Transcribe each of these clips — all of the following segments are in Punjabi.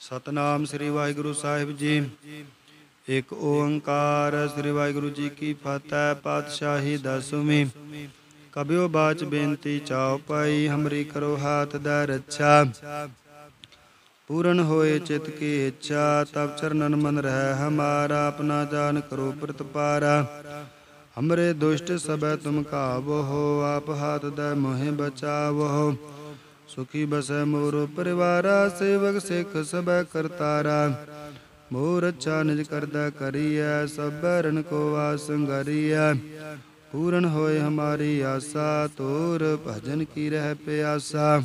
ਸਤਨਾਮ ਸ੍ਰੀ ਵਾਹਿਗੁਰੂ ਸਾਹਿਬ ਜੀ। ਇੱਕ ਓੰਕਾਰ ਸ੍ਰੀ ਵਾਹਿਗੁਰੂ ਜੀ ਕੀ ਫਤਿਹ, ਪਾਤਸ਼ਾਹੀ ਦਸਵੀਂ। ਕਬਿਓ ਬਾਚ ਬੇਨਤੀ ਚਾਉ ਪਾਈ, ਹਮਰੀ ਕਰੋ ਹਾਥ ਦਾ ਰੱਛਾ। ਪੂਰਨ ਹੋਏ ਚਿਤ ਕੀ ਇੱਛਾ, ਤਬ ਚਰਨਨ ਮਨ ਰਹਿ ਹਮਾਰਾ, ਆਪਣਾ ਜਾਨ ਕਰੋ ਪ੍ਰਤਪਾਰਾ। ਹਮਰੇ ਦੁਸ਼ਟ ਸਬੈ ਤੁਮ ਕਾਵੋ ਹੋ, ਆਪ ਹਾਥ ਦਾ ਮੋਹਿ ਬਚਾਵੋ ਸੁਖੀ ਬਸੈ ਮੋਰ ਪਰਿਵਾਰਾ, ਸੇਵਕ ਸਿੱਖ ਸਭੈ ਕਰਤਾਰਾ। ਮੋਰ ਅੱਛਾ ਨਿਜ ਕਰਦਾ ਕਰੀਐ, ਸਭੈ ਰਣ ਕੋ ਵਾਸ ਸੰਗਰੀਐ। ਪੂਰਨ ਹੋਏ ਹਮਾਰੀ ਆਸਾ ਤੋਰ ਭਜਨ ਕੀ ਰਹਿ ਪਿਆਸਾ।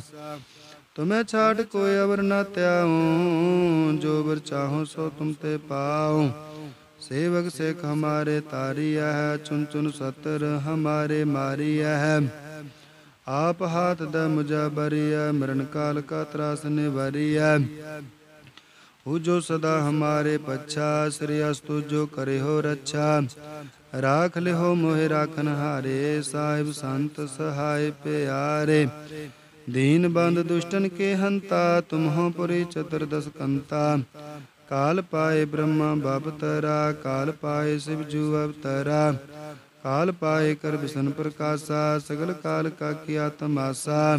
ਤੁਮੈ ਛਾਟ ਕੋਈ ਅਵਰ ਨਾ ਤਿਆਉ ਜੋ ਵਰ ਚਾਹੋ ਸੋ ਤੁਮ ਤੇ ਪਾਉ। ਸੇਵਕ ਸੇਖ ਹਮਾਰੇ ਤਾਰੀਆ ਹੈ ਚੁਨ ਚੁਨ ਸਤਰ ਹਮਾਰੇ ਮਾਰੀਆ ਹੈ ਆਪ ਹਾਥ ਦਾ ਮੁਜਾ ਬਰਿਆ ਮਰਨ ਕਾਲ ਕਾ ਤਰਾਸ ਨਿਵਰਿਆ ਹੂ ਜੋ ਸਦਾ ਹਮਾਰੇ ਪੱਛਾ, ਸ੍ਰੀ ਅਸਤੁ ਜੋ ਕਰੇ ਹੋ ਰੱਛਾ। ਰਾਖ ਲਿਓ ਮੋਹਿ ਰਾਖਨ ਹਾਰੇ, ਸਾਹਿਬ ਸੰਤ ਸਹਾਇ ਪਿਆਰੇ। ਦੀਨ ਬੰਦ ਦੁਸ਼ਟਨ ਕੇ ਹੰਤਾ, ਤੁਮਹੋ ਪੁਰੀ ਚਤੁਰ ਦਸ ਕੰਤਾ। ਕਾਲ ਪਾਏ ਬ੍ਰਹਮਾ ਬਬ ਤਰਾ ਕਾਲ ਪਾਏ ਸਿਵ ਜੂ ਅਵਤਰਾ। ਕਾਲ ਪਾਏ ਕਰ ਬਿਸ਼ਨ ਪ੍ਰਕਾਸ਼ਾ, ਸਗਲ ਕਾਲ ਕਾ ਕੀਆ ਤਮਾਸਾ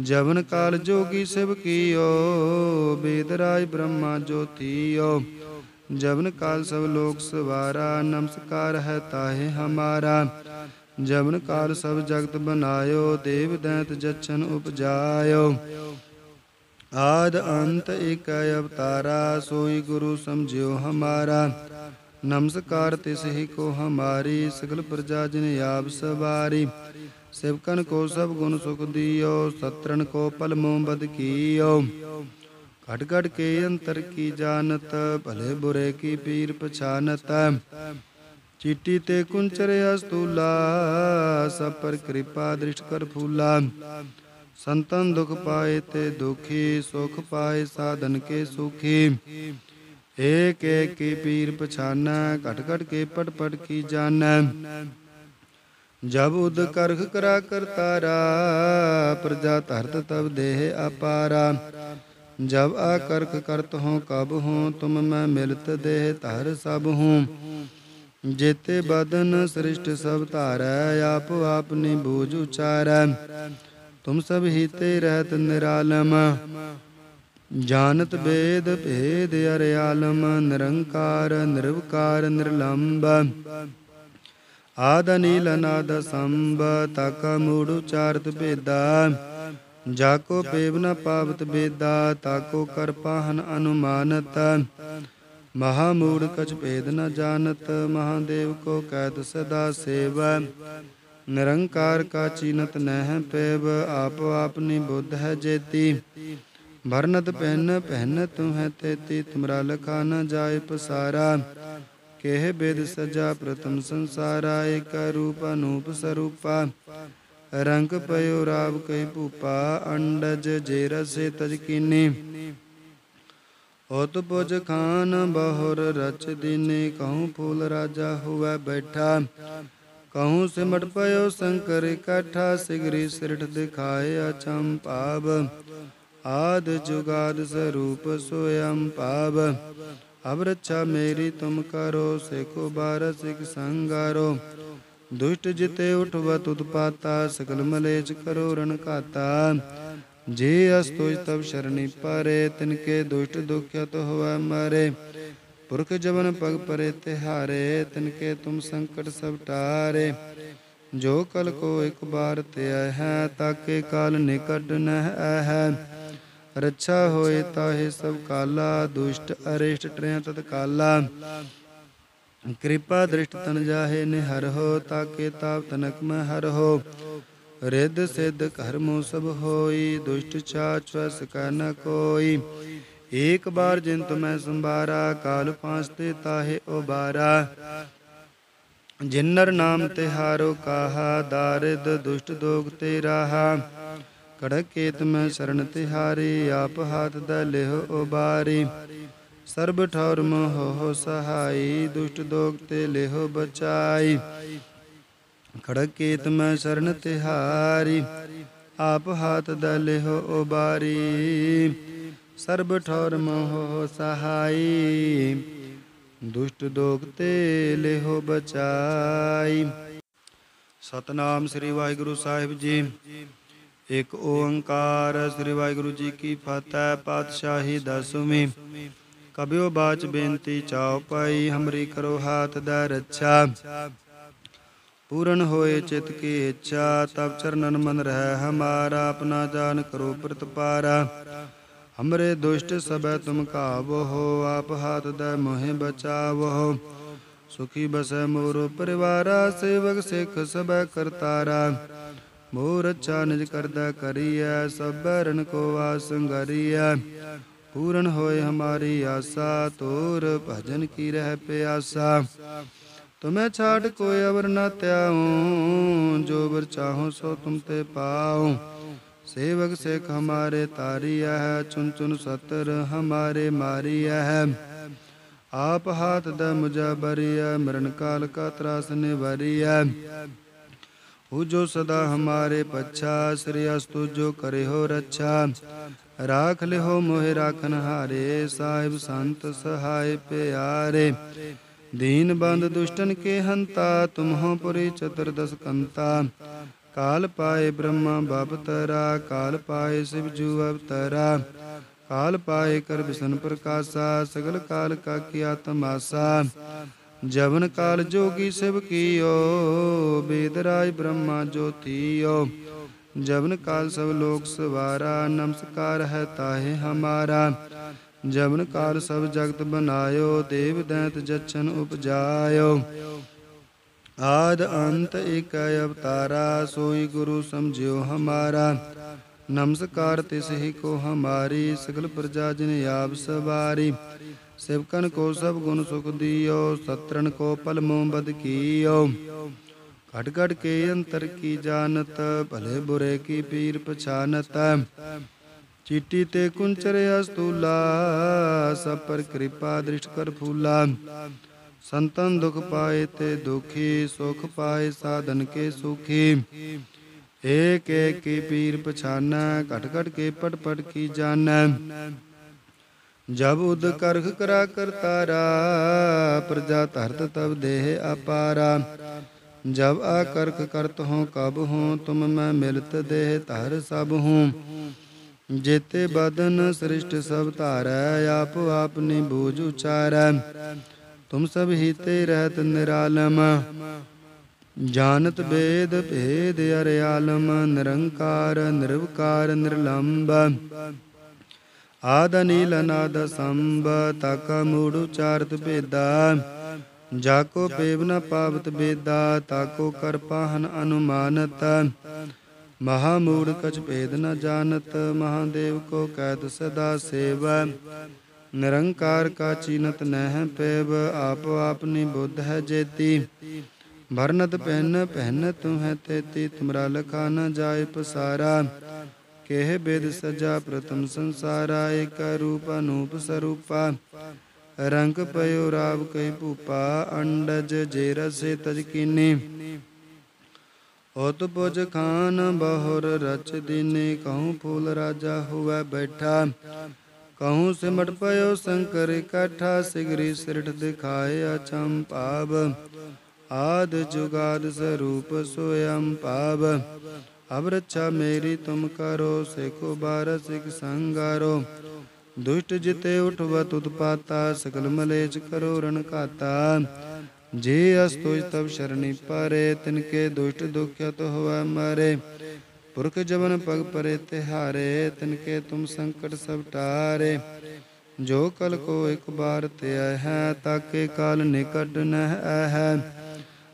ਜਵਨ ਕਾਲ ਜੋਗੀ ਸਿਵ ਕੀਓ, ਬੇਦ ਰਾਜ ਬ੍ਰਹਮਾ ਜੋਤੀਓ। ਜਵਨ ਕਾਲ ਸਭ ਲੋਕ ਸਵਾਰਾ, ਨਮਸਕਾਰ ਹੈ ਤਾਹੇ ਹਮਾਰਾ। ਜਵਨ ਕਾਲ ਸਭ ਜਗਤ ਬਨਾਇਓ, ਦੇਵ ਦੈਂਤ ਜਚਨ ਉਪਜਾਇਓ। ਆਦ ਅੰਤ ਇਕ ਅਵਤਾਰਾ, ਸੋਈ ਗੁਰੂ ਸਮਝਿਓ ਹਮਾਰਾ। ਨਮਸਕਾਰ ਤਿਸ ਹੀ ਕੋ ਹਮਾਰੀ, ਸਗਲ ਪ੍ਰਜਾ ਜਿਨ ਆਪ ਸਵਾਰੀ। ਸਿਵਕਨ ਕੋ ਸਭ ਗੁਣ ਸੁਖ ਦਿਓ ਸਤਰਨ ਕੋ ਪਲ ਬਦ ਕੀਓ। ਘਟ ਘਟ ਕੇ ਅੰਤਰ ਕੀ ਜਾਣਤ, ਭਲੇ ਬੁਰੇ ਕੀ ਪੀਰ ਪਛਾਨਤ। ਚੀਟੀ ਤੇ ਕੁੰਚਰ ਅਸਤੂਲਾ, ਸਭ ਪਰ ਕਿਰਪਾ ਦ੍ਰਿਸ਼ਟ ਕਰ ਫੂਲਾ। ਸੰਤਨ ਦੁਖ ਪਾਏ ਤੇ ਦੁਖੀ, ਸੁਖ ਪਾਏ ਸਾਧਨ ਕੇ ਸੁਖੀ। ਏਕ ਏਕ ਕੀ ਪੀਰ ਪਛਾਨੈ, ਘਟ ਘਟ ਕੇ ਪਟ ਪਟ ਕੀ ਜਾਣੈ। ਜਬ ਉਦ ਕਰਖ ਕਰਾ ਕਰਤਾਰਾ ਪ੍ਰਜਾ ਧਰਤ ਤਬ ਦੇਹ ਅਪਾਰਾ। ਜਬ ਆ ਕਰਖ ਕਰਤ ਹੋ, ਕਬ ਹੋ, ਤੁਮ ਮੈਂ ਮਿਲਤ ਦੇਹ ਧਰ ਸਭ ਹੂੰ। ਜੇਤੇ ਬਦਨ ਸ੍ਰਿਸ਼ਟ ਸਭ ਧਾਰੈ, ਆਪ ਆਪਨੀ ਬੂਝ ਉਚਾਰੈ। ਤੁਮ ਸਭ ਹੀਤੇ ਰਹਿਤ ਨਿਰਾਲਮ। ਜਾਣਤ ਬੇਦ ਭੇਦ ਅਰਿਆਲਮ ਨਿਰੰਕਾਰ, ਨਿਰਵਕਾਰ, ਨਿਰਲੰਬ। ਆਦ ਨੀਲ ਅਨਾਦ ਸੰਭ ਤਕ ਮੂੜ ਉਚਾਰਤ ਭੇਦਾ। ਜਾਕੋ ਪੇਵ ਨ ਪਾਵਤ ਬੇਦਾ, ਤਾਕੋ ਕਰ ਪਾਹਨ ਅਨੁਮਾਨਤ। ਮਹਾ ਮੂੜ ਕਛ ਭੇਦ ਨ ਜਾਣਤ, ਮਹਾਦੇਵ ਕੋ ਕੈਦ ਸਦਾ ਸੇਵ। ਨਿਰੰਕਾਰ ਕਾ ਚੀਨਤ ਨਹਿ ਪੇਵ, ਆਪ ਆਪਨੀ ਬੁੱਧ ਹੈ ਜੇਤੀ। ਭਰਨਤ ਪਹਿਨ ਪਹਿਨ ਤੂੰ ਹੈ ਤੇਤੀ, ਤੁਮਰਾ ਲਖਾ ਨ ਜਾਏ ਪਸਾਰਾ। ਕਹਿ ਬੇਦ ਸਜਾ ਪ੍ਰਥਮ ਸੰਸਾਰਾ, ਏਕ ਰੂਪ ਅਨੂਪ ਸਰੂਪਾ। ਰੰਗ ਪਇਓ ਰਾਵ ਕਈ ਭੂਪਾ, ਅੰਡਜ ਜੇ ਰਸੇ ਤਜ ਕੀਨੀ। ਉਤ ਪੁਜ ਖਾਨ ਬਹੁਰ ਰਚ ਦੀਨੇ, ਕਹੂੰ ਫੂਲ ਰਾਜਾ ਹੋਵੇ ਬੈਠਾ। ਕਹੂੰ ਸਿਮਟ ਪਇਓ ਸ਼ੰਕਰ ਇਕੱਠਾ, ਸਿਗਰੀ ਸਿਰਠ ਦਿਖਾਏ ਅਚੰ ਆਦ ਜੁਗਾਦ ਸਰੂਪ ਸੋਯੰ ਭਾਵ ਅਬ ਰੱਛਾ ਮੇਰੀ ਤੁਮ ਕਰੋ ਸੇਕੋ ਬਾਰ ਸਿਕ ਸੰਗਾਰੋ। ਦੁਸ਼ਟ ਜਿਤੇ ਉਠਵਤ ਉਤਪਾਤਾ ਸਕਲ ਮਲੇਚ ਕਰੋ ਰਣ ਘਾਤਾ। ਜੇ ਅਸਤੋਜ ਤਬ ਸ਼ਰਣੀ ਪਰੇ ਤਿਨਕੇ ਦੁਸ਼ਟ ਦੁਖਿਤ ਹੋਵੈ ਮਰੇ। ਪੁਰਖ ਜਵਨ ਪਗ ਪਰੇ ਤਿਹਾਰੇ ਤਿਨਕੇ ਤੁਮ ਸੰਕਟ ਸਭ ਟਾਰੇ। ਜੋ ਕਲ ਕੋ ਇੱਕ ਬਾਰ ਤੇ ਹੈ, ਤਾਕੇ ਕਾਲ ਨਿਕਟ ਨਹਿ ਹੈ। ਰੱਛਾ ਹੋਏ ਤਾਹੇ ਸਭ ਕਾਲਾ, ਦੁਸ਼ਟ, ਅਰਿਸ਼ਟ ਟ੍ਰਿਆ ਤਤ ਕਾਲਾ ਕਿਰਪਾ ਦ੍ਰਿਸ਼ਟ ਤਨ ਜਾਹੇ, ਨਿਹਰ ਹੋ ਤਾਕੇ ਤਾਪ ਤਨਕ ਮੈਂ ਹਰ ਹੋ। ਰਿੱਧ ਸਿੱਧ ਕਰਮੋ ਸਭ ਹੋਈ, ਦੁਸ਼ਟ ਚਾਚ ਵਸ ਕਾ ਨ ਕੋਈ। ਏਕ ਬਾਰ ਜਿਨ ਤੁਮੈ ਸੰਭਾਰਾ, ਕਾਲ ਪਾਂਸ ਤੇ ਤਾਹੇ ਉਬਾਰਾ। ਜਿਨਰ ਨਾਮ ਤਿਹਾਰੋ ਕਾਹਾ, ਦਾਰਿਦ ਦੁਸ਼ਟ ਦੋਗ ਤੇ ਰਾਹਾ। ਕੜਕ ਕੇਤ ਮੈਂ ਸ਼ਰਨ ਤਿਹਾਰੀ, ਆਪ ਹਾਥ ਦਾ ਲਿਹੁ ਉਬਾਰੀ। ਸਰਬ ਠੌਰ ਮੋਹ ਸਹਾਈ, ਦੁਸ਼ਟ ਦੋਗ ਤੇ ਲਿਹੁ ਬਚਾਈ। ਖੜਕ ਕੇਤ ਮੈਂ ਸ਼ਰਨ ਤਿਹਾਰੀ, ਆਪ ਹਾਥ ਦਾ ਲਿਹੁ ਉਬਾਰੀ। ਸਰਬ ਠੌਰ ਮੋਹ ਸਹਾਈ, ਦੁਸ਼ਟ ਦੋਖ ਤੇ ਲਿਹੋ ਬਚਾਈ। ਸਤਨਾਮ ਸ੍ਰੀ ਵਾਹਿਗੁਰੂ ਸਾਹਿਬ ਜੀ। ਇਕ ਓੰਕਾਰ, ਸ੍ਰੀ ਵਾਹਿਗੁਰੂ ਜੀ ਕੀ ਫਤਿਹ, ਪਾਤਸ਼ਾਹੀ ਦਸਵੀਂ। ਕਬਿਓ ਬਾਚ ਬੇਨਤੀ ਚਾਉ ਪਾਈ, ਹਮਰੀ ਕਰੋ ਹਾਥ ਦਾ ਰੱਛਾ। ਪੂਰਨ ਹੋਏ ਚਿਤ ਕੀ ਇੱਛਾ, ਤਬ ਚਰਨਨ ਮਨ ਰਹਿ ਹਮਾਰਾ, ਆਪਣਾ ਜਾਨ ਕਰੋ ਪ੍ਰਤਪਾਰਾ। ਹਮਰੇ ਦੁਸ਼ਟ ਸਬੈ ਤੁਮ ਕਾਵੋ ਆਪ ਹਾਥ ਦਾ ਮੋਹਿ ਬਚਾਵੋ ਸੁਖੀ ਬਸੈ ਮੋਰ ਪਰਿਵਾਰਾ, ਸੇਵਕ ਸਿੱਖ ਸਬੈ ਕਰਤਾਰਾ। ਮੋਰ ਰਚਾ ਨਿਜ ਕਰਦਾ ਕਰੀਐ ਸਭ ਰਣ ਕੋ ਆਸੰਗਰੀਐ ਪੂਰਨ ਹੋਏ ਹਮਾਰੀ ਆਸਾ ਤੋਰ ਭਜਨ ਕੀ ਰਹਿ ਪਿਆਸਾ। ਤੁਮੈ ਛਾੜ ਕੋਈ ਅਵਰ ਨਾ ਤਿਆਉ ਜੋ ਵਰ ਚਾਹੋ ਸੋ ਤੁਮ ਤੇ ਪਾਉ। ਸੇਵਕ ਸੇਖ ਹਮਾਰੇ ਤਾਰੀਆ ਹੈ ਚੁਨ ਚੁਨ ਸਤਰ ਹਮਾਰੇ ਮਾਰੀਆ ਹੈ ਆਪ ਹਾਥ ਦਾ ਮੁਜਾ ਬਰੀਆ ਮਰਨ ਕਾਲ ਕਾ ਤਰਾਸ ਨਿਵਰੀਆ हु जो सदा हमारे पच्छा श्री अस्तु जो करे हो रक्षा। राख ले हो मोहे राखन हारे, साहिब संत सहाय प्यारे। दीन बंद दुष्टन के हंता तुम हो पुरी चतुर्दश कंता। काल पाए ब्रह्मा बाप तरा, काल पाए शिव जू अवतरा काल पाए कर विष्णु प्रकाशा, सगल काल का किया तमाशा। ਜਵਨ ਕਾਲ ਜੋਗੀ ਸਿਵ ਕੀਓ, ਬੇਦ ਰਾਜ ਬ੍ਰਹਮਾ ਜੋਤੀਓ। ਜਵਨ ਕਾਲ ਸਭ ਲੋਕ ਸਵਾਰਾ, ਨਮਸਕਾਰ ਹੈ ਤਾਹੇ ਹਮਾਰਾ। ਜਵਨ ਕਾਲ ਸਭ ਜਗਤ ਬਨਾਇਓ, ਦੇਵ ਦੈਂਤ ਜਚਨ ਉਪਜਾਇਓ। ਆਦ ਅੰਤ ਇਕ ਅਵਤਾਰਾ, ਸੋਈ ਗੁਰੂ ਸਮਝਿਓ ਹਮਾਰਾ। ਨਮਸਕਾਰ ਤਿਸ ਹੀ ਕੋ ਹਮਾਰੀ, ਸਗਲ ਪ੍ਰਜਾ ਜਿਨ ਆਪ ਸਵਾਰੀ। ਸਿਵਕਨ ਕੋ ਸਭ ਗੁਣ ਸੁਖ ਦਿਓ ਸਤਰਨ ਕੋ ਪਲ ਬਦ ਕੀਓ। ਘਟ ਘਟ ਕੇ ਅੰਤਰ ਕੀ ਜਾਣਤ, ਭਲੇ ਬੁਰੇ ਕੀ ਪੀਰ ਪਛਾਨਤ। ਚੀਟੀ ਤੇ ਕੁੰਚਰ ਅਸਤੂਲਾ, ਸਭ ਪਰ ਕਿਰਪਾ ਦ੍ਰਿਸ਼ਟ ਕਰ ਫੂਲਾ। ਸੰਤਨ ਦੁਖ ਪਾਏ ਤੇ ਦੁਖੀ, ਸੁਖ ਪਾਏ ਸਾਧਨ ਕੇ ਸੁਖੀ। ਏਕ ਏਕ ਕੀ ਪੀਰ ਪਛਾਨੈ, ਘਟ ਘਟ ਕੇ ਪਟ ਪਟ ਕੀ ਜਾਣੈ। ਜਬ ਉਦ ਕਰਖ ਕਰਾ ਕਰਤਾਰਾ ਪ੍ਰਜਾ ਧਰਤ ਤਬ ਦੇਹ ਅਪਾਰਾ। ਜਬ ਆ ਕਰਖ ਕਰਤ ਹੋ ਕਬ ਹੂੰ ਤੁਮ ਮੈਂ ਮਿਲਤ ਦੇਹ ਧਰ ਸਭ ਹੂੰ ਜੇਤੇ ਬਦਨ ਸ੍ਰਿਸ਼ਟ ਸਭ ਧਾਰੈ, ਆਪ ਆਪਨੀ ਬੂਝ ਉਚਾਰੈ। ਤੁਮ ਸਭ ਹੀਤੇ ਰਹਿਤ ਨਿਰਾਲਮ। ਜਾਣਤ ਬੇਦ ਭੇਦ ਅਰਿਆਲਮ, ਨਿਰੰਕਾਰ ਨਿਰਵਕਾਰ ਨਿਰਲੰਬ। ਆਦ ਨੀਲ ਅਨਾਦ ਸੰਭ, ਤਕ ਮੂੜ ਉਚਾਰਤ ਭੇਦਾ। ਜਾਕੋ ਪੇਵ ਨ ਪਾਵਤ ਬੇਦਾ ਤਾਕੋ ਕਰ ਪਾਹਨ ਅਨੁਮਾਨਤ। ਮਹਾ ਮੂੜ ਕਛ ਭੇਦ ਨ ਜਾਣਤ, ਮਹਾਦੇਵ ਕੋ ਕੈਦ ਸਦਾ ਸੇਵ। ਨਿਰੰਕਾਰ ਕਾ ਚੀਨਤ ਨਹਿ ਪੈਬ ਆਪ ਆਪਨੀ ਬੁੱਧ ਹੈ ਜੇਤੀ। ਭਰਨਤ ਪਹਿਨ ਪਹਿਨ ਤੂੰ ਹੈ ਤੇਤੀ, ਤੁਮਰਾ ਲਖਾ ਨ ਜਾਏ ਪਸਾਰਾ। ਕਹਿ ਬੇਦ ਸਜਾ ਪ੍ਰਥਮ ਸੰਸਾਰਾ, ਏਕ ਰੂਪ ਅਨੂਪ ਸਰੂਪਾ। ਰੰਗ ਪਇਓ ਰਾਵ ਕੈ ਭੂਪਾ, ਅੰਡਜ ਜੇ ਰਸੇ ਤਜ ਕੀਨੀ। ਉਤ ਪੁਜ ਖਾਨ ਬਹੁਰ ਰਚ ਦੀਨੇ, ਕਹੂੰ ਫੂਲ ਰਾਜਾ ਹੋਵੇ ਬੈਠਾ। ਕਹੂੰ ਸਿਮਟ ਪਇਓ ਸ਼ੰਕਰ ਇਕੱਠਾ, ਸਿਗਰੀ ਸਿਰਠ ਦਿਖਾਏ ਅਚੰਪਾਵ ਆਦ ਜੁਗਾਦ ਸਰੂਪ ਸੋਯੰ ਪਾਵ ਅਬ ਰੱਛਾ ਮੇਰੀ ਤੁਮ ਕਰੋ, ਸਿਖੋ ਬਾਰ ਸਿਖ ਸੰਗਾਰੋ। ਦੁਸ਼ਟ ਜਿਤੇ ਉਠਵ ਤੁਤ ਸਕਲ ਮਲੇਚ ਕਰੋ ਰਣ ਘਾਤਾ। ਜੇ ਅਸਤੁਜ ਤਬ ਸ਼ਰਣੀ ਪਰੇ ਤਿਨਕੇ ਦੁਸ਼ਟ ਦੁਖਿਤ ਹੋਵੈ ਮਾਰੇ। ਪੁਰਖ ਜਵਨ ਪਗ ਪਰੇ ਤਿਹਾਰੇ ਤਿਨਕੇ ਤੁਮ ਸੰਕਟ ਸਭ ਟਾਰੇ। ਜੋ ਕਲ ਕੋ ਇੱਕ ਬਾਰ ਤੇ ਹੈ ਤਾਕੇ ਕਾਲ ਨਿਕਟ ਨਹਿ ਹੈ।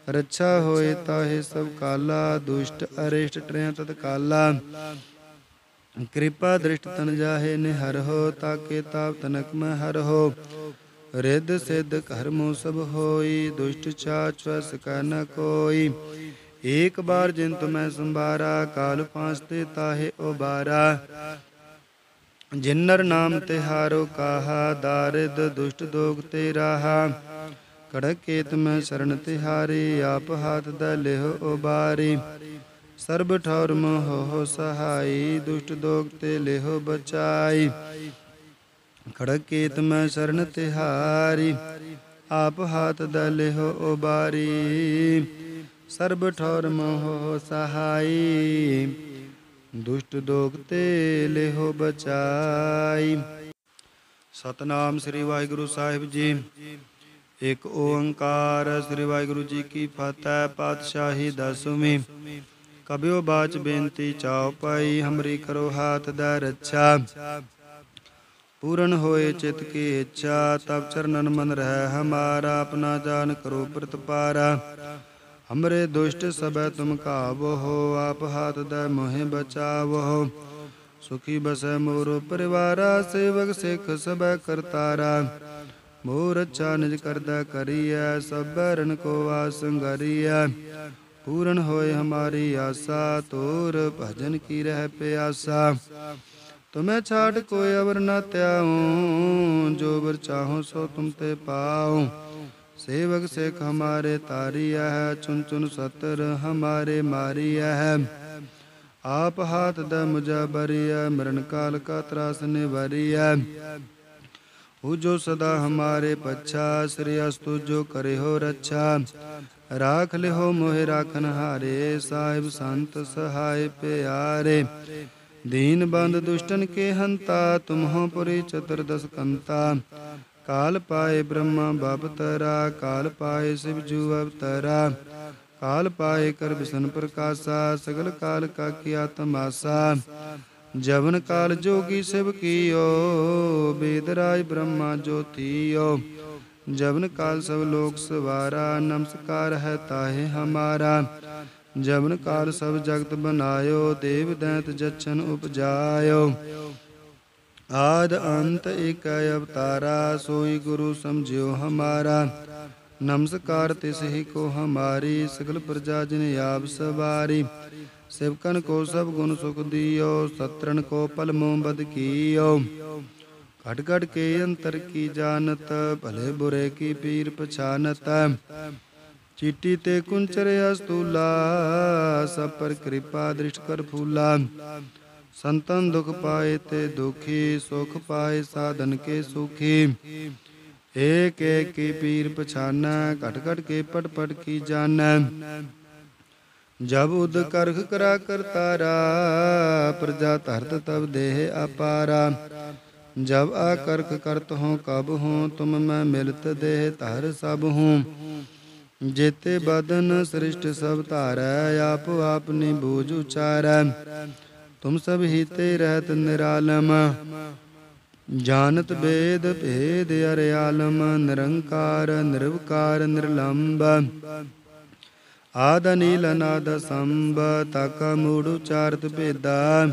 ਰੱਛਾ ਹੋਏ ਤਾਹੇ ਸਭ ਕਾਲਾ, ਦੁਸ਼ਟ, ਅਰਿਸ਼ਟ ਟ੍ਰਿਆ ਤਤ ਕਾਲਾ। ਕਿਰਪਾ ਦ੍ਰਿਸ਼ਟ ਤਨ ਜਾਹੇ, ਨਿਹਰ ਹੋ, ਤਾਕੇ ਤਾਪ ਤਨਕ ਮੈਂ ਹਰ ਹੋ। ਰਿੱਧ ਸਿੱਧ ਕਰਮੋ ਸਭ ਹੋਈ, ਦੁਸ਼ਟ ਚਾਚ ਵਸ ਕੈ ਨ ਕੋਈ। ਏਕ ਬਾਰ ਜਿਨ ਤੁਮੈ ਸੰਭਾਰਾ, ਕਾਲ ਪਾਂਸ ਤੇ ਤਾਹੇ ਉਬਾਰਾ। ਜਿਨਰ ਨਾਮ ਤਿਹਾਰੋ ਕਾਹਾ, ਦਾਰਿਦ ਦੁਸ਼ਟ ਦੋਗ ਤੇ ਰਾਹਾ। ਕੜਕ ਕੇਤ ਮੈਂ ਸ਼ਰਨ ਤਿਹਾਰੀ, ਆਪ ਹਾਥ ਦਾ ਲਿਹੁ ਉਬਾਰੀ। ਸਰਬ ਠੌਰ ਮੋਹ ਸਹਾਈ, ਦੁਸ਼ਟ ਦੋਗ ਤੇ ਲਿਹੁ ਬਚਾਈ। ਖੜਕ ਕੇਤ ਸ਼ਰਨ ਤਿਹਾਰੀ, ਆਪ ਹਾਥ ਦਲੇ ਹੋ ਉਬਾਰੀ। ਸਰਬ ਠੌਰ ਮੋਹ ਸਹਾਈ, ਦੁਸ਼ਟ ਦੋਖ ਤੇ ਲਿਹੋ ਬਚਾਈ। ਸਤਨਾਮ ਸ੍ਰੀ ਵਾਹਿਗੁਰੂ ਸਾਹਿਬ ਜੀ। ਇੱਕ ਓੰਕਾਰ, ਸ੍ਰੀ ਵਾਹਿਗੁਰੂ ਜੀ ਕੀ ਫਤਿਹ, ਪਾਤਸ਼ਾਹੀ ਦਸਵੀਂ। ਕਬਿਓ ਬਾਚ ਬੇਨਤੀ ਚਾਉ ਪਾਈ, ਹਮਰੀ ਕਰੋ ਹਾਥ ਦਾ ਰੱਛਾ। ਪੂਰਨ ਹੋਏ ਚਿਤ ਕੀ ਇੱਛਾ, ਤਬ ਚਰਨਨ ਮਨ ਰਹਿ ਹਮਾਰਾ, ਆਪਣਾ ਜਾਨ ਕਰੋ ਪ੍ਰਤਪਾਰਾ ਹਮਰੇ ਦੁਸ਼ਟ ਸਭੈ ਤੁਮ ਕਾਵੋ ਹੋ ਆਪ ਹਾਥ ਦਾ ਮੋਹਿ ਬਚਾਵੋ ਸੁਖੀ ਬਸੈ ਮੋਰ ਪਰਿਵਾਰਾ, ਸੇਵਕ ਸਿੱਖ ਸਭੈ ਕਰਤਾਰਾ। ਮੋਰ ਅਛਾ ਨਿਜ ਕਰਦਾ ਕਰੀਐ ਸਭ ਰਣ ਕੋ ਆਸੰਗਰੀਐ ਪੂਰਨ ਹੋਏ ਹਮਾਰੀ ਆਸਾ ਤੋਰ ਭਜਨ ਕੀ ਰਹਿ ਪਿਆਸਾ। ਤੁਮੈ ਛਾੜ ਕੋਈ ਅਵਰ ਨ ਤਿਆਉ ਜੋ ਵਰ ਚਾਹੋ ਸੋ ਤੁਮ ਤੇ ਪਾਉ। ਸੇਵਕ ਸੇਖ ਹਮਾਰੇ ਤਾਰੀਆ ਹੈ ਚੁਨ ਚੁਨ ਸਤਰ ਹਮਾਰੇ ਮਾਰੀਆ ਹੈ ਆਪ ਹਾਥ ਦਾ ਮੁਜਾ ਬਰੀਆ ਮਰਨ ਕਾਲ ਕਾ ਤਰਾਸ ਨਿਵਰੀਆ हु जो सदा हमारे पच्छा श्री अस्तु जो करे हो रक्षा राख ले हो मोहे राखन हारे साहिब संत सहाय प्यारे दीन बंद दुष्टन के हंता तुम हो पुरी चतुर्दश कंता काल पाए ब्रह्मा बाप तरा काल पाए शिव जू अवतरा काल पाए कर विष्णु प्रकाशा सगल काल का किया तमाशा ਜਵਨ ਕਾਲ ਜੋਗੀ ਸਿਵ ਕੀਓ, ਬੇਦ ਰਾਜ ਬ੍ਰਹਮਾ ਜੋਤੀਓ। ਜਵਨ ਕਾਲ ਸਭ ਲੋਕ ਸਵਾਰਾ, ਨਮਸਕਾਰ ਹੈ ਤਾਹੇ ਹਮਾਰਾ। ਜਵਨ ਕਾਲ ਸਭ ਜਗਤ ਬਨਾਇਓ, ਦੇਵ ਦੈਂਤ ਜਛਨ ਉਪਜਾਇਓ। ਆਦ ਅੰਤ ਇਕ ਅਵਤਾਰਾ, ਸੋਈ ਗੁਰੂ ਸਮਝਿਓ ਹਮਾਰਾ। ਨਮਸਕਾਰ ਤਿਸ ਹੀ ਕੋ ਹਮਾਰੀ, ਸਗਲ ਪ੍ਰਜਾ ਜਿਨ ਆਪ ਸਵਾਰੀ। ਸਿਵਕਨ ਕੋ ਸਭ ਗੁਣ ਸੁਖ ਦਿਓ ਸਤਰਨ ਕੋ ਪਲ ਬਦ ਕੀਓ। ਘਟ ਘਟ ਕੇ ਅੰਤਰ ਕੀ ਜਾਣਤ, ਭਲੇ ਬੁਰੇ ਕੀ ਪੀਰ ਪਛਾਨਤ। ਚੀਟੀ ਤੇ ਕੁੰਚਰ ਅਸਤੂਲਾ, ਸਭ ਪਰ ਕਿਰਪਾ ਦ੍ਰਿਸ਼ਟ ਕਰ ਫੂਲਾ। ਸੰਤਨ ਦੁਖ ਪਾਏ ਤੇ ਦੁਖੀ, ਸੁਖ ਪਾਏ ਸਾਧਨ ਕੇ ਸੁਖੀ। ਏਕ ਏਕ ਕੀ ਪੀਰ ਪਛਾਨੈ, ਘਟ ਘਟ ਕੇ ਪਟ ਪਟ ਕੀ ਜਾਣੈ। ਜਬ ਉਦ ਕਰਖ ਕਰਾ ਕਰਤਾਰਾ ਪ੍ਰਜਾ ਧਰਤ ਤਬ ਦੇਹ ਅਪਾਰਾ। ਜਬ ਆ ਕਰਖ ਕਰਤ ਹੋ ਕਬ ਹੋ, ਤੁਮ ਮੈਂ ਮਿਲਤ ਦੇਹ ਧਰ ਸਭ ਹੂੰ। ਜੇਤੇ ਬਦਨ ਸ੍ਰਿਸ਼ਟ ਸਭ ਧਾਰੈ, ਆਪ ਆਪਨੀ ਬੂਝ ਉਚਾਰੈ। ਤੁਮ ਸਭ ਹੀਤੇ ਰਹਿਤ ਨਿਰਾਲਮ। ਜਾਣਤ ਬੇਦ ਭੇਦ ਅਰਿਆਲਮ ਨਿਰੰਕਾਰ, ਨਿਰਵਕਾਰ, ਨਿਰਲੰਬ। ਆਦ ਨੀਲ ਅਨਾਦ ਸੰਭ ਤਕ ਮੂੜ ਉਚਾਰਤ ਭੇਦਾ।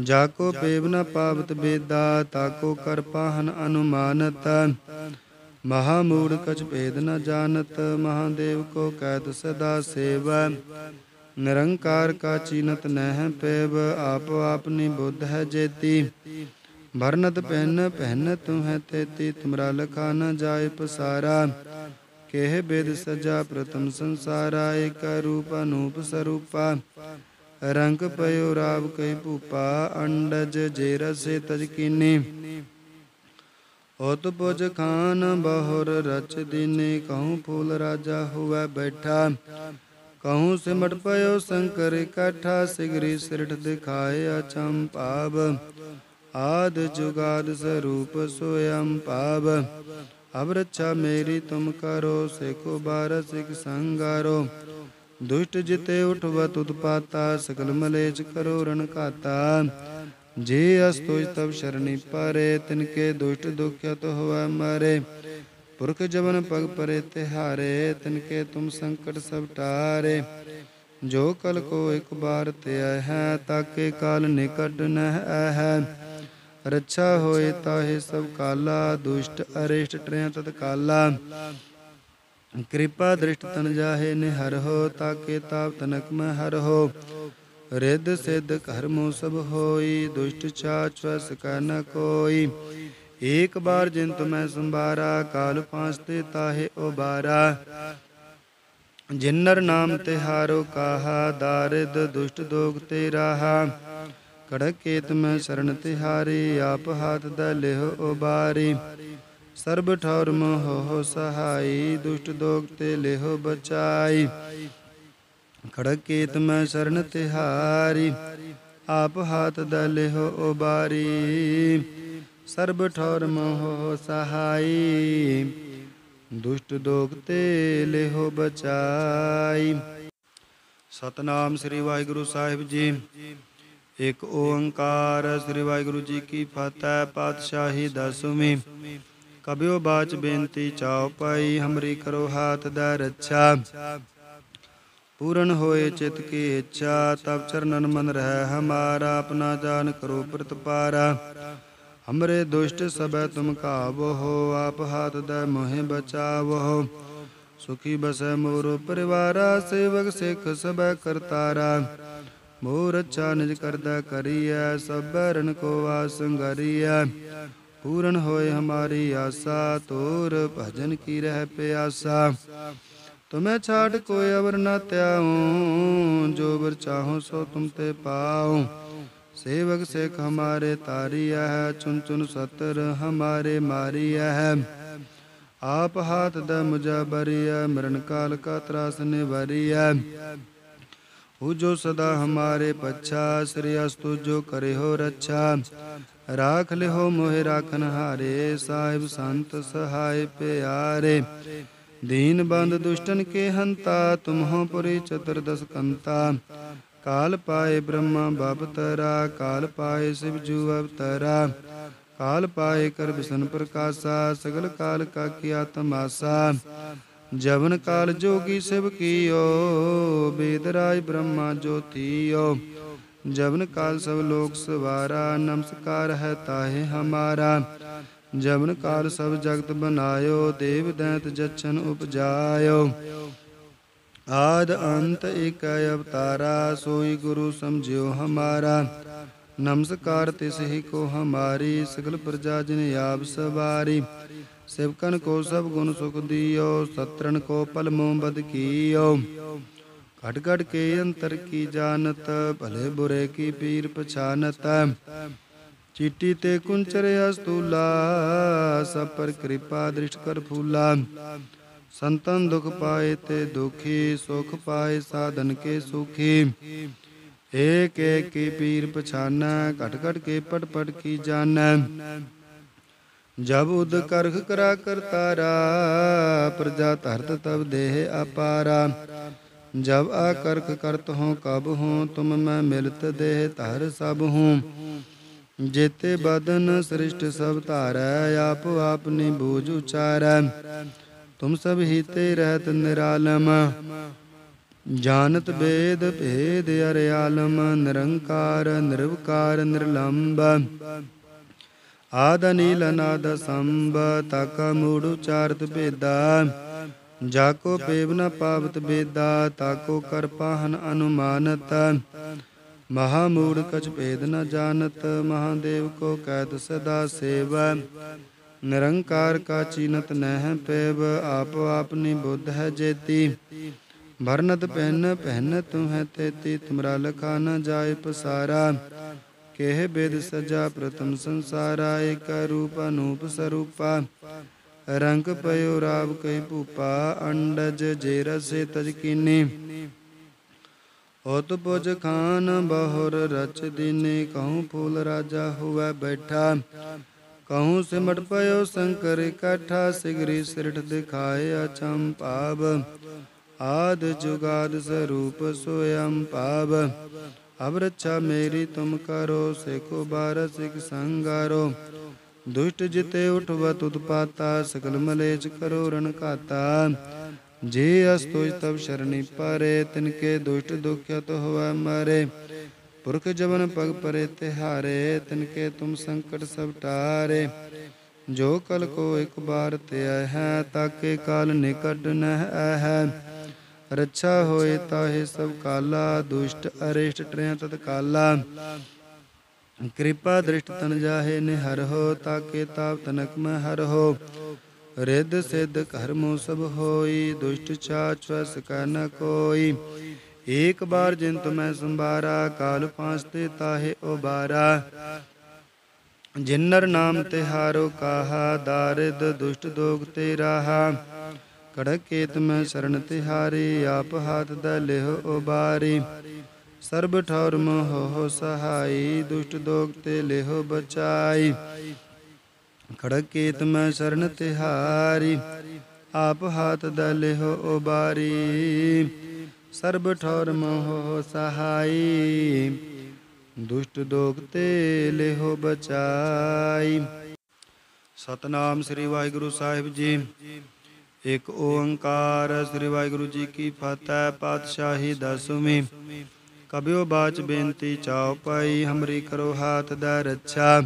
ਜਾਕੋ ਪੇਵ ਨ ਪਾਵਤ ਬੇਦਾ ਤਾਕੋ ਕਰ ਪਾਹਨ ਅਨੁਮਾਨਤ। ਮਹਾ ਮੂੜ ਕਛ ਭੇਦ ਨ ਜਾਣਤ, ਮਹਾਦੇਵ ਕੋ ਕੈਦ ਸਦਾ ਸੇਵਾ। ਨਿਰੰਕਾਰ ਕਾ ਚੀਨਤ ਨਹਿ ਪੈਬ ਆਪ ਆਪਨੀ ਬੁੱਧ ਹੈ ਜੇਤੀ। ਭਰਨਤ ਪਹਿਨ ਪਹਿਨ ਤੂੰ ਹੈ ਤੇਤੀ, ਤੁਮਰਾ ਲਖਾ ਨ ਜਾਏ ਪਸਾਰਾ। ਕਹਿ ਬੇਦ ਸਜਾ ਪ੍ਰਥਮ ਸੰਸਾਰਾ, ਏਕ ਰੂਪ ਅਨੂਪ ਰੰਗ ਪਇਓ ਰਾਵ ਕਈ ਭੂਪਾ, ਅੰਡਜ ਜੇ ਰਸੇ ਤਜ ਕੀਨੀ। ਉਤ ਪੁਜ ਖਾਨ ਬਹੁਰ ਰਚ ਦੀਨੇ, ਕਹੂੰ ਫੂਲ ਰਾਜਾ ਹੋਵੇ ਬੈਠਾ। ਕਹੂੰ ਸਿਮਟ ਪਇਓ ਸ਼ੰਕਰ ਇਕੱਠਾ, ਸਿਗਰੀ ਸਿਰਠ ਦਿਖਾਏ ਅਚੰ ਭਾਵ। ਆਦ ਜੁਗਾਦ ਸਰੂਪ ਸੋਯੰ ਭਾਵ ਅਬ ਰੱਛਾ ਮੇਰੀ ਤੁਮ ਕਰੋ, ਸੇਖੋ ਬਾਰ ਸਿਖ ਸੰਗਾਰੋ। ਦੁਸ਼ਟ ਜਿਤੇ ਉਠਵਤ ਉਤਪਾਤਾ ਸਕਲ ਮਲੇਚ ਕਰੋ ਰਣ ਘਾਤਾ। ਜੇ ਅਸਤੋਜ ਤਬ ਸ਼ਰਣੀ ਪਾਰੇ, ਤਿਨਕੇ ਦੁਸ਼ਟ ਦੁਖਿਤ ਹੋਵੈ ਮਾਰੇ। ਪੁਰਖ ਜਵਨ ਪਗ ਪਰੇ ਤਿਹਾਰੇ, ਤਿਨਕੇ ਤੁਮ ਸੰਕਟ ਸਭ ਟਾਰੇ। ਜੋ ਕਲ ਕੋ ਇੱਕ ਬਾਰ ਤੇ ਹੈ, ਤਾਕੇ ਕਾਲ ਨਿਕਟ ਨਹਿ ਹੈ। ਰੱਛਾ ਹੋਏ ਤਾਹੇ ਸਭ ਕਾਲਾ, ਦੁਸ਼ਟ, ਅਰਿਸ਼ਟ ਟ੍ਰਿਆ ਤਤ ਕਾਲਾ। ਕਿਰਪਾ ਦ੍ਰਿਸ਼ਟ ਤਨ ਜਾਹੇ, ਨਿਹਰ ਤਾਕੇ ਤਾਪ ਤਨਕ ਮੈਂ ਹਰ ਹੋ। ਰਿੱਧ ਸਿੱਧ ਕਰਮੋ ਸਭ ਹੋਈ, ਦੁਸ਼ਟ ਚਾਚ ਵਸ ਕਾ ਨ ਕੋਈ। ਏਕ ਬਾਰ ਜਿਨ ਤੁਮੈ ਸੰਭਾਰਾ, ਕਾਲ ਪਾਂਚ ਤੇ ਤਾਹੇ ਉਬਾਰਾ। ਜਿਨਰ ਨਾਮ ਤਿਹਾਰੋ ਕਾਹਾ, ਦਾਰਿਦ ਦੁਸ਼ਟ ਦੋਗ ਤੇ ਰਾਹਾ ਖੜਕ ਕੇਤ ਮੈਂ ਸ਼ਰਨ ਤਿਹਾਰੀ, ਆਪ ਹਾਥ ਦਾ ਲਿਹੁ ਉਬਾਰੀ। ਸਰਬ ਠੌਰ ਮੋਹ ਸਹਾਈ, ਦੁਸ਼ਟ ਦੋਗ ਤੇ ਲਿਹੁ ਬਚਾਈ। ਖੜਕ ਕੇ ਮੈਂ ਸ਼ਰਨ ਤਿਹਾਰੀ, ਆਪ ਹਾਥ ਦਾ ਲਿਹੁ ਉਬਾਰੀ। ਸਰਬ ਠੌਰ ਮੋਹ ਸਹਾਈ, ਦੁਸ਼ਟ ਦੋਗ ਤੇ ਲਿਹੁ ਬਚਾਈ। ਸਤਨਾਮ ਸ੍ਰੀ ਵਾਹਿਗੁਰੂ ਸਾਹਿਬ ਜੀ। ਇੱਕ ਓੰਕਾਰ, ਸ੍ਰੀ ਵਾਹਿਗੁਰੂ ਜੀ ਕੀ ਫਤਿਹ, ਪਾਤਸ਼ਾਹੀ ਦਸਵੀਂ। ਕਬਿਓ ਬਾਚ ਬੇਨਤੀ ਚਾਉ ਪਾਈ, ਹਮਰੀ ਕਰੋ ਹਾਥ ਦਾ ਰੱਛਾ। ਪੂਰਨ ਹੋਏ ਚਿਤ ਕੀ ਇੱਛਾ, ਤਬ ਚਰਨਨ ਮਨ ਰਹਿ ਹਮਾਰਾ, ਆਪਣਾ ਜਾਨ ਕਰੋ ਪ੍ਰਤਪਾਰਾ। ਹਮਰੇ ਦੁਸ਼ਟ ਸਬੈ ਤੁਮ ਕਾਵੋ ਆਪ ਹਾਥ ਦਾ ਮੋਹਿ ਬਚਾਵੋ ਸੁਖੀ ਬਸੈ ਮੋਰ ਪਰਿਵਾਰਾ, ਸੇਵਕ ਸਿੱਖ ਸਬੈ ਕਰਤਾਰਾ। ਮੋਰ ਅੱਛਾ ਨਿਜ ਕਰਦਾ ਕਰੀਐ ਸਭ ਰਣ ਕੋ ਆਸੰਗਰੀਐ ਪੂਰਨ ਹੋਏ ਹਮਾਰੀ ਆਸਾ ਤੋਰ ਭਜਨ ਕੀ ਰਹਿ ਪਿਆਸਾ। ਤੁਮੈ ਛਾੜ ਕੋਈ ਅਵਰ ਨਾ ਤਿਆਉ ਜੋ ਵਰ ਚਾਹੋ ਸੋ ਤੁਮ ਤੇ ਪਾਉ। ਸੇਵਕ ਸੇਖ ਹਮਾਰੇ ਤਾਰੀਆ ਹੈ ਚੁਨ ਚੁਨ ਸਤਰ ਹਮਾਰੇ ਮਾਰੀਆ ਹੈ ਆਪ ਹਾਥ ਦਾ ਮੁਜਾ ਬਰੀਆ ਮਰਨ ਕਾਲ ਕਾ ਤਰਾਸ ਨਿਵਰੀਆ ਹੂ ਜੋ ਸਦਾ ਹਮਾਰੇ ਪਛਾ ਸ੍ਰੀ ਅਸਤੁ ਜੋ ਕਰਿਓ ਰੱਛਾ ਰਾਖ ਲਿਓ ਮੋਹਿ ਰਾਖਨ ਹਾਰੇ ਸਾਹਿਬ ਸੰਤ ਸਹਾਇ ਪਿਆਰੇ ਦੀਨ ਬੰਦ ਦੁਸ਼ਟਨ ਕੇ ਹੰਤਾ ਤੁਮਹੋ ਪੁਰੀ ਚਤੁਰਦਸ ਕੰਤਾ ਕਾਲ ਪਾਏ ਬ੍ਰਹਮਾ ਬਪਤਰਾ ਕਾਲ ਪਾਏ ਸਿਵ ਜੂ ਅਵਤਰਾ ਕਾਲ ਪਾਏ ਕਰ ਬਿਸ਼ਨ ਪ੍ਰਕਾਸ਼ਾ ਸਗਲ ਕਾਲ ਕਾ ਕੀਆ ਤਮਾਸਾ ਜਵਨ ਕਾਲ ਜੋਗੀ ਸਿਵ ਕੀਓ, ਬੇਦ ਰਾਜ ਬ੍ਰਹਮਾ ਜੋਤੀਓ। ਜਵਨ ਕਾਲ ਸਭ ਲੋਕ ਸਵਾਰਾ, ਨਮਸਕਾਰ ਹੈ ਤਾਹੇ ਹਮਾਰਾ। ਜਵਨ ਕਾਲ ਸਭ ਜਗਤ ਬਨਾਇਓ, ਦੇਵ ਦੈਂਤ ਜਚਨ ਉਪਜਾਇਓ। ਆਦ ਅੰਤ ਇਕ ਅਵਤਾਰਾ, ਸੋਈ ਗੁਰੂ ਸਮਝਿਓ ਹਮਾਰਾ। ਨਮਸਕਾਰ ਤਿਸ ਹੀ ਕੋ ਹਮਾਰੀ, ਸਗਲ ਪ੍ਰਜਾ ਜਿਨ ਆਪ ਸਵਾਰੀ। ਸਿਵਕਨ ਕੋ ਸਭ ਗੁਣ ਸੁਖ ਦਿਓ ਸਤਰਨ ਕੋ ਪਲ ਬਦ ਕੀਓ। ਘਟ ਘਟ ਕੇ ਅੰਤਰ ਕੀ ਜਾਣਤ, ਭਲੇ ਬੁਰੇ ਕੀ ਪੀਰ ਪਛਾਨਤ। ਚੀਟੀ ਤੇ ਕੁੰਚਰ ਅਸਤੂਲਾ, ਸਭ ਪਰ ਕਿਰਪਾ ਦ੍ਰਿਸ਼ਟ ਕਰ ਫੂਲਾ। ਸੰਤਨ ਦੁਖ ਪਾਏ ਤੇ ਦੁਖੀ, ਸੁਖ ਪਾਏ ਸਾਧਨ ਕੇ ਸੁਖੀ। ਏਕ ਏਕ ਕੀ ਪੀਰ ਪਛਾਨੈ, ਘਟ ਘਟ ਕੇ ਪਟ ਪਟ ਕੀ ਜਾਣੈ। ਜਬ ਉਦ ਕਰਖ ਕਰਾ ਕਰਤਾਰਾ ਪ੍ਰਜਾ ਧਰਤ ਤਬ ਦੇਹ ਅਪਾਰਾ। ਜਬ ਆ ਕਰਖ ਕਰਤ ਹੋ ਕਬ ਹੂੰ, ਤੁਮ ਮੈਂ ਮਿਲਤ ਦੇਹ ਧਰ ਸਭ ਹੂੰ। ਜੇਤੇ ਬਦਨ ਸ੍ਰਿਸ਼ਟ ਸਭ ਧਾਰੈ, ਆਪ ਆਪਨੀ ਬੂਝ ਉਚਾਰੈ। ਤੁਮ ਸਭ ਹੀਤੇ ਰਹਿਤ ਨਿਰਾਲਮ। ਜਾਣਤ ਬੇਦ ਭੇਦ ਅਰਿਆਲਮ, ਨਿਰੰਕਾਰ ਨਿਰਵਕਾਰ ਨਿਰਲੰਬ। ਆਦ ਨੀਲ ਅਨਾਦ ਸੰਭ, ਤਕ ਮੂੜ ਉਚਾਰਤ ਭੇਦਾ। ਜਾਕੋ ਪੇਵ ਨ ਪਾਵਤ ਬੇਦਾ ਤਾਕੋ ਕਰ ਪਾਹਨ ਅਨੁਮਾਨਤ। ਮਹਾ ਮੂੜ ਕਛ ਭੇਦ ਨ ਜਾਣਤ, ਮਹਾਦੇਵ ਕੋ ਕੈਦ ਸਦਾ ਸੇਵ। ਨਿਰੰਕਾਰ ਕਾ ਚੀਨਤ ਨਹਿ ਪੈਬ ਆਪ ਆਪਨੀ ਬੁੱਧ ਹੈ ਜੇਤੀ। ਭਰਨਤ ਪਹਿਨ ਪਹਿਨ ਤੂੰ ਹੈ ਤੇਤੀ, ਤੁਮਰਾ ਲਖਾ ਨ ਜਾਏ ਪਸਾਰਾ। ਕਹਿ ਬੇਦ ਸਜਾ ਪ੍ਰਥਮ ਸੰਸਾਰਾ ਏਕ ਰੂਪ ਅਨੂਪ ਸਰੂਪਾ ਰੰਗ ਪਇਓ ਰਾਵ ਕੈ ਭੂਪਾ ਅੰਡਜ ਜੇ ਰਸੇ ਤਜ ਕੀਨੀ ਉਤ ਪੁਜ ਖਾਨ ਬਹੁਰ ਰਚ ਦੀਨੇ ਕਹੂੰ ਫੂਲ ਰਾਜਾ ਹੋਵੇ ਬੈਠਾ ਕਹੂੰ ਸਿਮਟ ਪਇਓ ਸ਼ੰਕਰ ਇਕੱਠਾ ਸਿਗਰੀ ਸਿਰਠ ਦਿਖਾਏ ਅਚਮ ਪਾਵ ਆਦ ਜੁਗਾਦ ਸਰੂਪ ਸੋਯੰ ਪਾਵ ਅਬ ਰੱਛਾ ਮੇਰੀ ਤੁਮ ਕਰੋ ਸਿਕੋ ਬਾਰ ਸਿਕ ਸੰਗਾਰੋ ਦੁਸ਼ਟ ਜਿਤੇ ਉਠਵਤ ਉਤਪਾਤਾ ਸਕਲ ਮਲੇਚ ਕਰੋ ਰਣ ਘਾਤਾ ਜੇ ਅਸਤੋਜ ਤਬ ਸ਼ਰਣੀ ਪਰੇ ਤਿਨਕੇ ਦੁਸ਼ਟ ਦੁਖਿਤ ਹੋਵੈ ਮਾਰੇ ਪੁਰਖ ਜਵਨ ਪਗ ਪਰੇ ਤਿਹਾਰੇ ਤਿਨਕੇ ਤੁਮ ਸੰਕਟ ਸਭ ਟਾਰੇ ਜੋ ਕਲ ਕੋ ਇੱਕ ਬਾਰ ਤੇ ਹੈ ਤਾਕੇ ਕਾਲ ਨਿਕਟ ਨਹਿ ਹੈ ਰੱਛਾ ਹੋਏ ਤਾਹੇ ਸਭ ਕਾਲਾ, ਦੁਸ਼ਟ ਅਰਿਸ਼ਟ ਟ੍ਰਿਆ ਤਤ ਕਾਲਾ। ਕਿਰਪਾ ਦ੍ਰਿਸ਼ਟ ਤਨ ਜਾਹੇ ਨੇ ਹਰ ਹੋ ਤਾਕੇ ਤਾਪ ਤਨਕ ਮੈਂ ਹਰ ਰਿੱਧ ਸਿੱਧ ਕਰਮੋ ਸਭ ਹੋਈ, ਦੁਸ਼ਟ ਚਾਚ ਵਸ ਕਾ ਨ ਕੋਈ। ਏਕ ਬਾਰ ਜਿਨ ਤੁਮੈ ਸੰਭਾਰਾ, ਕਾਲ ਫਾਂਸਤੇ ਤਾਹੇ ਉਬਾਰਾ। ਜਿਨਰ ਨਾਮ ਤਿਹਾਰੋ ਕਾਹਾ, ਦਾਰਿਦ ਦੁਸ਼ਟ ਦੋਗ ਤੇ ਰਾਹਾ। ਕੜਕ ਕੇਤ ਮੈਂ ਸਰਣ ਤਿਹਾਰੀ, ਆਪ ਹਾਥ ਦਾ ਲਿਹੁ ਉਬਾਰੀ। ਸਰਬ ਠੌਰ ਮੋਹ ਸਹਾਈ, ਦੁਸ਼ਟ ਦੋਗ ਤੇ ਲਿਹੁ ਬਚਾਈ। ਖੜਕ ਕੇਤ ਮੈਂ ਤਿਹਾਰੀ, ਆਪ ਹਾਥ ਦਾ ਲਿਹੁ ਉਬਾਰੀ। ਸਰਬ ਠੌਰ ਮੋਹ ਸਹਾਈ, ਦੁਸ਼ਟ ਦੋਗ ਤੇ ਲਿਹੁ ਬਚਾਈ। ਸਤਨਾਮ ਸ੍ਰੀ ਵਾਹਿਗੁਰੂ ਸਾਹਿਬ ਜੀ। ਇੱਕ ਓੰਕਾਰ, ਸ੍ਰੀ ਵਾਹਿਗੁਰੂ ਜੀ ਕੀ ਫਤਿਹ, ਪਾਤਸ਼ਾਹੀ ਦਸਵੀਂ। ਕਬਿਓ ਬਾਚ ਬੇਨਤੀ ਚਾਉ ਪਾਈ, ਹਮਰੀ ਕਰੋ ਹਾਥ ਦਾ ਰੱਛਾ।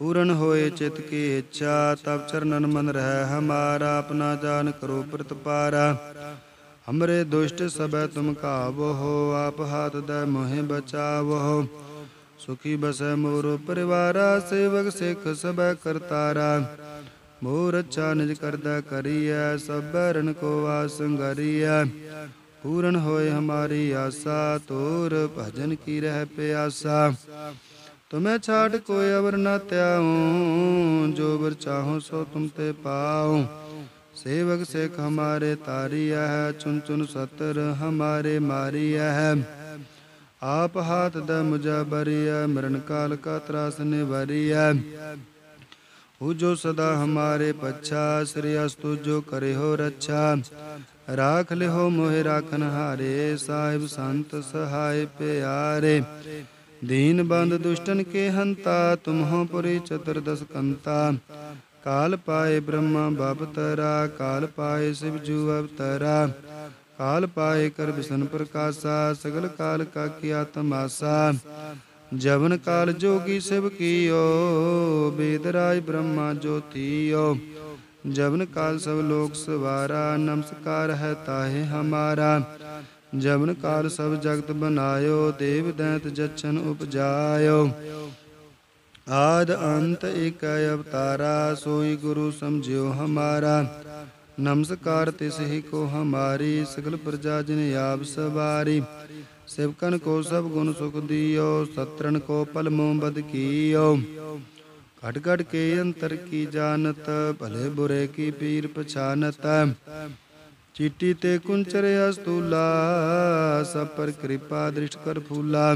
ਪੂਰਨ ਹੋਏ ਚਿਤ ਕੀ ਇੱਛਾ, ਤਬ ਚਰਨਨ ਮਨ ਰਹਿ ਹਮਾਰਾ ਆਪਣਾ ਜਾਨ ਕਰੋ ਪ੍ਰਤਪਾਰਾ ਹਮਰੇ ਦੁਸ਼ਟ ਸਭੈ ਤੁਮ ਕਾਵੋ ਆਪ ਹਾਥ ਦਾ ਮੋਹਿ ਬਚਾਵੋ ਸੁਖੀ ਬਸੈ ਮੋਰ ਪਰਿਵਾਰਾ, ਸੇਵਕ ਸਿੱਖ ਸਭੈ ਕਰਤਾਰਾ। ਮੋਰ ਅੱਛਾ ਨਿਜ ਕਰਦਾ ਕਰੀਐ ਰਣ ਕੋ ਆਸੰਗਰੀਐ ਪੂਰਨ ਹੋਏ ਹਮਾਰੀ ਆਸਾ ਤੋਰ ਭਜਨ ਕੀ ਰਹਿ ਪਿਆਸਾ। ਤੁਮੇ ਛਾੜ ਕੋਈ ਅਵਰ ਨਾ ਤਿਆਉ ਜੋ ਵਰ ਚਾਹੋ ਸੋ ਤੁਮ ਤੇ ਪਾਉ। ਸੇਵਕ ਸੇਖ ਹਮਾਰੇ ਤਾਰੀਆ ਹੈ ਚੁਨ ਚੁਨ ਸਤਰ ਹਮਾਰੇ ਮਾਰੀਆ ਹੈ ਆਪ ਹਾਥ ਦਾ ਮੁਜਾ ਬਰੀਆ ਮਰਨ ਕਾਲ ਕਾ ਤਰਾਸ ਨਿਵਰੀਆ हु जो सदा हमारे पच्छा श्री अस्तु जो करे हो रक्षा राख ले हो मोहे राखन हारे साहिब संत सहाय प्यारे दीन बंद दुष्टन के हंता तुम हो पुरी चतुर्दश कंता काल पाए ब्रह्मा बाप तरा काल पाए शिव जू अवतरा काल पाए कर विष्णु प्रकाशा सगल काल का किया तमाशा ਜਵਨ ਕਾਲ ਜੋਗੀ ਸਿਵ ਕੀਓ, ਬੇਦ ਰਾਜ ਬ੍ਰਹਮਾ ਜੋਤੀਓ। ਜਵਨ ਕਾਲ ਸਭ ਲੋਕ ਸਵਾਰਾ, ਨਮਸਕਾਰ ਹੈ ਤਾਹੇ ਹਮਾਰਾ। ਜਵਨ ਕਾਲ ਸਭ ਜਗਤ ਬਨਾਇਓ, ਦੇਵ ਦੈਂਤ ਜਛਨ ਉਪਜਾਇਓ। ਆਦ ਅੰਤ ਇਕ ਅਵਤਾਰਾ, ਸੋਈ ਗੁਰੂ ਸਮਝਿਓ ਹਮਾਰਾ। ਨਮਸਕਾਰ ਤਿਸ ਹੀ ਕੋ ਹਮਾਰੀ, ਸਗਲ ਪ੍ਰਜਾ ਜਿਨ ਆਪ ਸਵਾਰੀ। ਸਿਵਕਨ ਕੋ ਸਭ ਗੁਣ ਸੁਖ ਦਿਓ ਸਤਰਨ ਕੋ ਪਲ ਮੋਹ ਬਦ ਕੀਓ। ਘਟ ਘਟ ਕੇ ਅੰਤਰ ਕੀ ਜਾਣਤ, ਭਲੇ ਬੁਰੇ ਕੀ ਪੀਰ ਪਛਾਨਤ। ਚੀਟੀ ਤੇ ਕੁੰਚਰ ਅਸਤੂਲਾ, ਸਭ ਪਰ ਕਿਰਪਾ ਦ੍ਰਿਸ਼ਟ ਕਰ ਫੂਲਾ।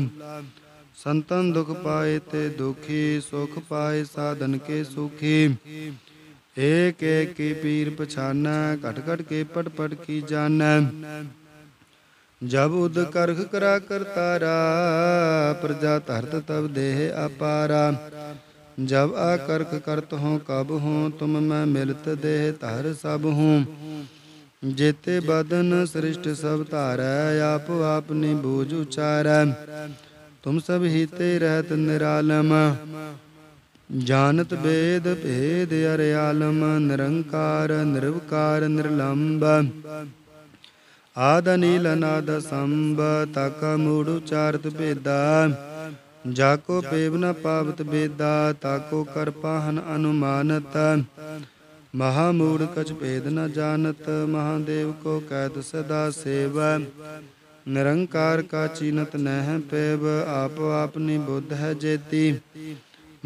ਸੰਤਨ ਦੁਖ ਪਾਏ ਤੇ ਦੁਖੀ, ਸੁਖ ਪਾਏ ਸਾਧਨ ਕੇ ਸੁਖੀ। ਏਕ ਏਕ ਕੀ ਪੀਰ ਪਛਾਨੈ, ਘਟ ਘਟ ਕੇ ਪਟ ਪਟ ਕੀ ਜਾਣੈ। ਜਬ ਉਦ ਕਰਖ ਕਰਾ ਕਰਤਾਰਾ ਪ੍ਰਜਾ ਧਰਤ ਤਬ ਦੇਹ ਅਪਾਰਾ। ਜਬ ਆ ਕਰਖ ਕਰਤ ਹੋ ਕਬ ਹੂੰ, ਤੁਮ ਮੈਂ ਮਿਲਤ ਦੇਹ ਧਰ ਸਭ ਹੂੰ। ਜੇਤੇ ਬਦਨ ਸ੍ਰਿਸ਼ਟ ਸਭ ਧਾਰੈ, ਆਪ ਆਪਨੀ ਬੂਝ ਉਚਾਰੈ। ਤੁਮ ਸਭ ਹੀਤੇ ਰਹਿਤ ਨਿਰਾਲਮ। ਜਾਣਤ ਬੇਦ ਭੇਦ ਅਰਿਆਲਮ, ਨਿਰੰਕਾਰ, ਨਿਰਵਕਾਰ, ਨਿਰਲੰਬ। ਆਦ ਨੀਲ ਅਨਾਦ ਸੰਭ, ਤਕ ਮੂੜ ਉਚਾਰਤ ਭੇਦਾ। ਜਾਕੋ ਪੇਵ ਨ ਪਾਵਤ ਬੇਦਾ, ਤਾਕੋ ਕਰ ਪਾਹਨ ਅਨੁਮਾਨਤ। ਮਹਾ ਮੂੜ ਕਛ ਭੇਦ ਨ ਜਾਣਤ, ਮਹਾਦੇਵ ਕੋ ਕੈਦ ਸਦਾ ਸੇਵਾ। ਨਿਰੰਕਾਰ ਕਾ ਚੀਨਤ ਨਹਿ ਪੈਬ ਆਪ ਆਪਨੀ ਬੁੱਧ ਹੈ ਜੇਤੀ।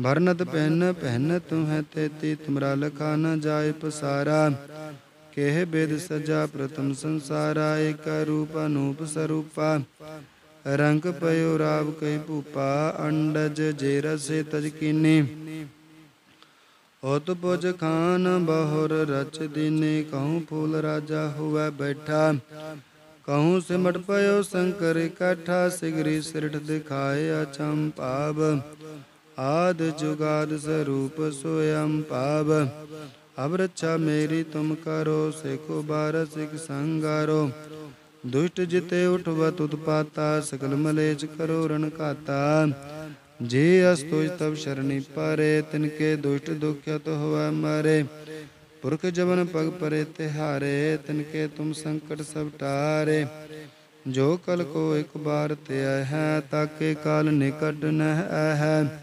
ਵਰਨਤ ਪਹਿਨ ਪਹਿਨ ਤੂੰ ਹੈ ਤੇਤੀ, ਤੁਮਰਾ ਲਖਾ ਨ ਜਾਏ ਪਸਾਰਾ। ਕਹਿ ਬੇਦ ਸਜਾ ਪ੍ਰਥਮ ਸੰਸਾਰਾ, ਏਕ ਰੂਪ ਅਨੂਪ ਸਰੂਪਾ। ਰੰਗ ਪਇਓ ਰਾਵ ਕਈ ਭੂਪਾ, ਅੰਡਜ ਜੇ ਰਸੇ ਤਜ ਕੀਨੀ। ਉਤ ਪੁਜ ਖਾਨ ਬਹੁਰ ਰਚ ਦੀਨੇ, ਕਹੂੰ ਫੂਲ ਰਾਜਾ ਹੋਵੇ ਬੈਠਾ। ਕਹੂੰ ਸਿਮਟ ਪਇਓ ਸ਼ੰਕਰ ਇਕੱਠਾ, ਸਿਗਰੀ ਸਿਰਠ ਦਿਖਾਏ ਅਚਮ ਭਾਵ। ਆਦ ਜੁਗਾਦ ਸਰੂਪ ਸੋਯੰ ਭਾਵ। ਅਬ ਰੱਛਾ ਮੇਰੀ ਤੁਮ ਕਰੋ, ਸਿਖੋ ਬਾਰ ਸਿਖ ਸੰਗਾਰੋ। ਦੁਸ਼ਟ ਜਿਤੇ ਉਠਵਤ ਉਤਪਾਤਾ ਸਕਲ ਮਲੇਚ ਕਰੋ ਰਣ ਘਾਤਾ। ਜੇ ਅਸਤੁਜ ਤਬ ਸ਼ਰਣੀ ਪਰੇ ਤਿਨਕੇ ਦੁਸ਼ਟ ਦੁਖਿਤ ਹੋਵੈ ਮਾਰੇ। ਪੁਰਖ ਜਵਨ ਪਗ ਪਰੇ ਤਿਹਾਰੇ ਤਿਨਕੇ ਤੁਮ ਸੰਕਟ ਸਭ ਟਾਰੇ। ਜੋ ਕਲ ਕੋ ਇੱਕ ਬਾਰ ਤੇ ਹੈ, ਤਾਕੇ ਕਾਲ ਨਿਕਟ ਨਹਿ ਹੈ।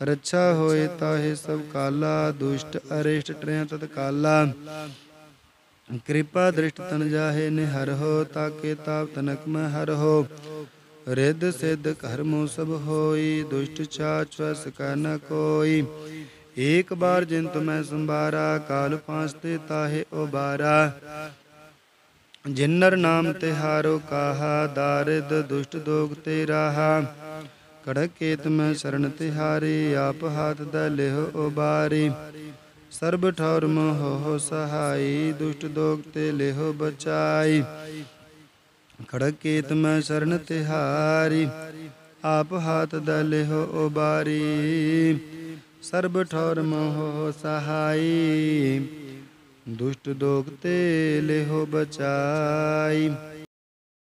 ਰੱਛਾ ਹੋਏ ਤਾਹੇ ਸਭ ਕਾਲਾ, ਦੁਸ਼ਟ, ਅਰਿਸ਼ਟ ਟ੍ਰਿਆ ਤਤ ਕਾਲਾ। ਕਿਰਪਾ ਦ੍ਰਿਸ਼ਟ ਤਨ ਜਾਹੇ ਨਿਹਰ ਤਾਕੇ ਤਾਪ ਤਨਕ ਮੈਂ ਹਰ ਰਿੱਧ ਸਿੱਧ ਕਰਮੋ ਸਭ ਹੋਈ, ਦੁਸ਼ਟ ਚਾਚ ਵਸ ਕੈ ਨ ਕੋਈ। ਏਕ ਬਾਰ ਜਿਨ ਤੁਮੈ ਸੰਭਾਰਾ, ਕਾਲ ਪਾਂਚ ਤੇ ਤਾਹੇ ਉਬਾਰਾ। ਜਿਨਰ ਨਾਮ ਤਿਹਾਰੋ ਕਾਹਾ, ਦਾਰਿਦ ਦੁਸ਼ਟ ਦੋਗ ਤੇ ਰਾਹਾ ਕੜਕ ਕੇਤ ਮੈਂ ਸਰਣ ਤਿਹਾਰੀ, ਆਪ ਹਾਥ ਦਾ ਲਿਹੁ ਉਬਾਰੀ। ਸਰਬ ਠੌਰ ਮੋਹ ਸਹਾਈ, ਦੁਸ਼ਟ ਦੋਗ ਤੇ ਲਿਹੁ ਬਚਾਈ। ਖੜਕ ਕੇਤ ਮੈਂ ਸਰਣ ਤਿਹਾਰੀ, ਆਪ ਹਾਥ ਦਾ ਲਿਹੁ ਉਬਾਰੀ। ਸਰਬ ਠੌਰ ਮੋਹ ਸਹਾਈ, ਦੁਸ਼ਟ ਦੋਗ ਤੇ ਲਿਹੁ ਬਚਾਈ।